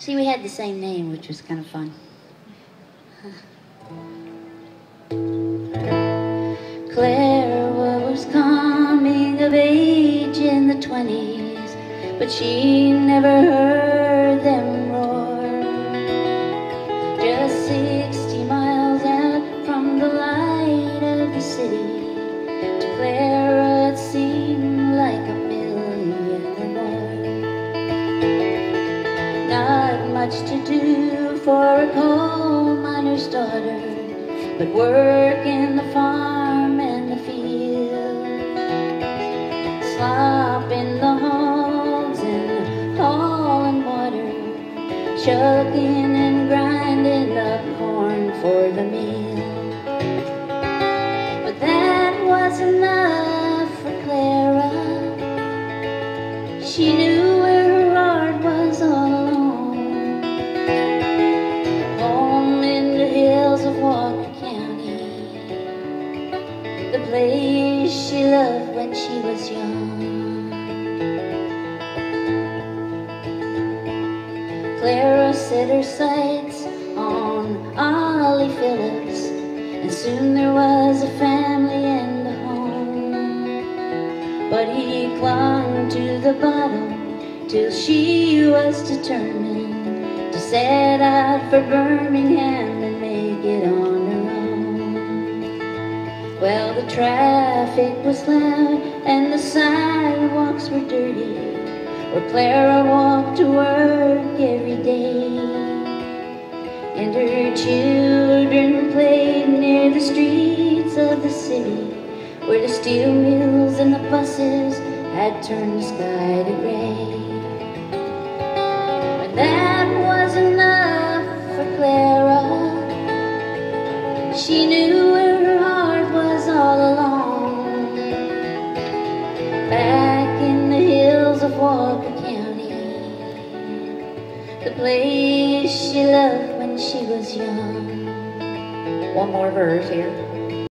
See, we had the same name, which was kind of fun. Clara was coming of age in the twenties, but she never heard much to do for a coal miner's daughter, but work in the farm and the field. Slop in the hogs and hauling water, chucking and grinding up corn for the meal. But that was enough for Clara. She knew the place she loved when she was young. Clara set her sights on Ollie Phillips, and soon there was a family and a home. But he clung to the bottle till she was determined to set out for Birmingham and make it on. Well, the traffic was loud and the sidewalks were dirty, where Clara walked to work every day. And her children played near the streets of the city, where the steel mills and the buses had turned the sky to gray. But that was enough for Clara. She knew Walker County, the place she loved when she was young. One more verse here.